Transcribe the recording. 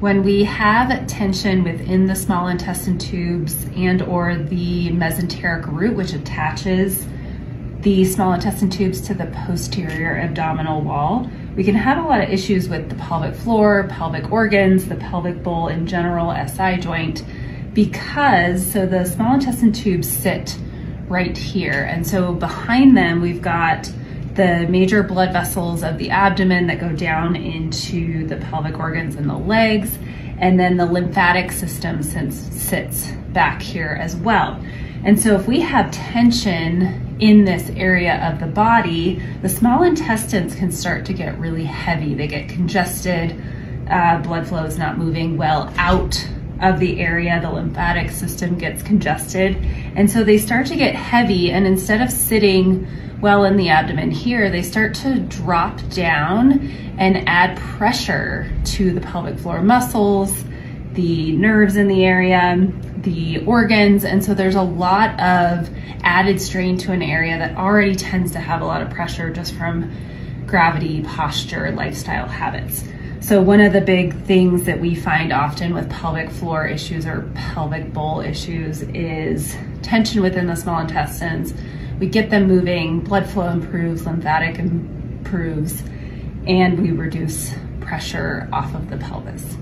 When we have tension within the small intestine tubes and or the mesenteric root, which attaches the small intestine tubes to the posterior abdominal wall, we can have a lot of issues with the pelvic floor, pelvic organs, the pelvic bowl in general, SI joint, because so the small intestine tubes sit right here. And so behind them, we've got the major blood vessels of the abdomen that go down into the pelvic organs and the legs. And then the lymphatic system since sits back here as well. And so if we have tension in this area of the body, the small intestines can start to get really heavy. They get congested, uh, blood flow is not moving well out of the area, the lymphatic system gets congested. And so they start to get heavy and instead of sitting well in the abdomen here, they start to drop down and add pressure to the pelvic floor muscles, the nerves in the area, the organs. And so there's a lot of added strain to an area that already tends to have a lot of pressure just from gravity, posture, lifestyle habits. So one of the big things that we find often with pelvic floor issues or pelvic bowl issues is tension within the small intestines. We get them moving, blood flow improves, lymphatic improves, and we reduce pressure off of the pelvis.